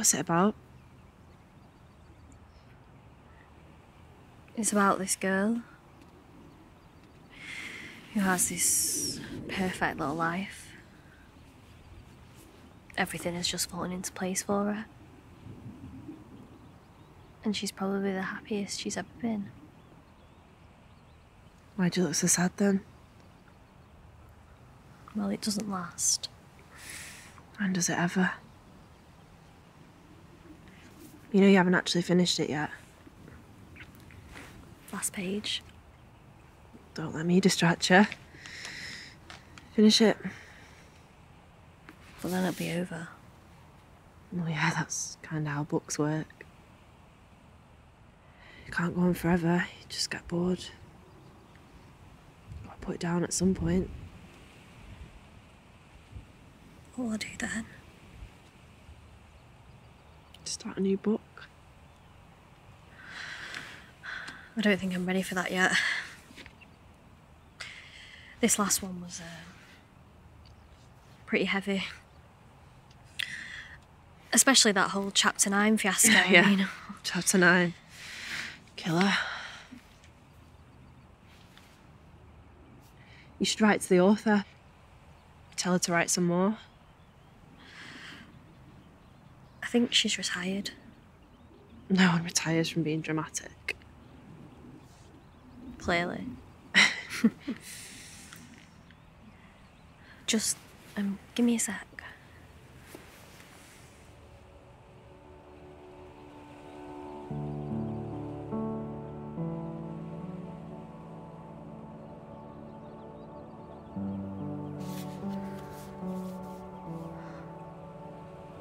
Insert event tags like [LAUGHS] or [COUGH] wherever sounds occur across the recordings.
What's it about? It's about this girl who has this perfect little life. Everything has just fallen into place for her. And she's probably the happiest she's ever been. Why'd you look so sad then? Well, it doesn't last. And does it ever? You know you haven't actually finished it yet. Last page. Don't let me distract you. Finish it. Well, then it'll be over. Well, yeah, that's kind of how books work. You can't go on forever. You just get bored. Gotta put it down at some point. What will I do then? Start a new book. I don't think I'm ready for that yet. This last one was uh, pretty heavy. Especially that whole chapter 9 fiasco. [LAUGHS] yeah. You know. Chapter 9. Killer. You should write to the author. Tell her to write some more. I think she's retired. No one retires from being dramatic. Clearly. [LAUGHS] Just um, give me a sec.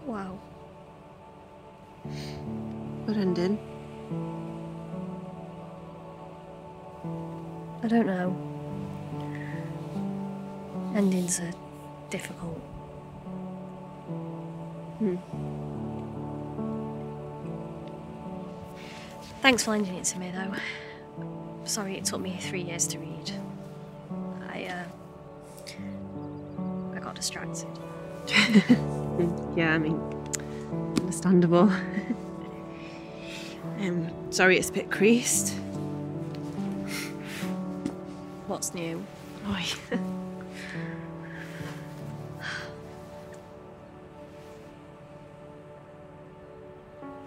Wow. Good ending. I don't know. Endings are difficult. Thanks for lending it to me, though. Sorry it took me three years to read. I, uh. I got distracted. [LAUGHS] Yeah, I mean, understandable. [LAUGHS] um, sorry it's a bit creased. What's new? Oi.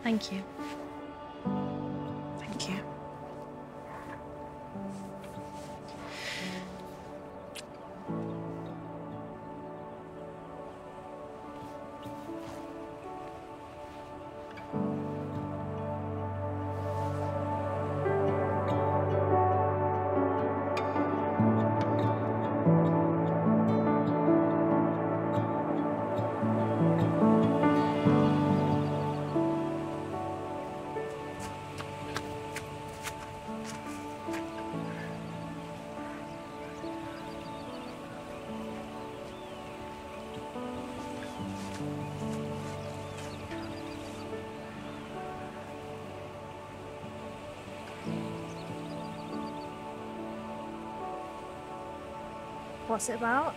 Thank you. Thank you. What's it about?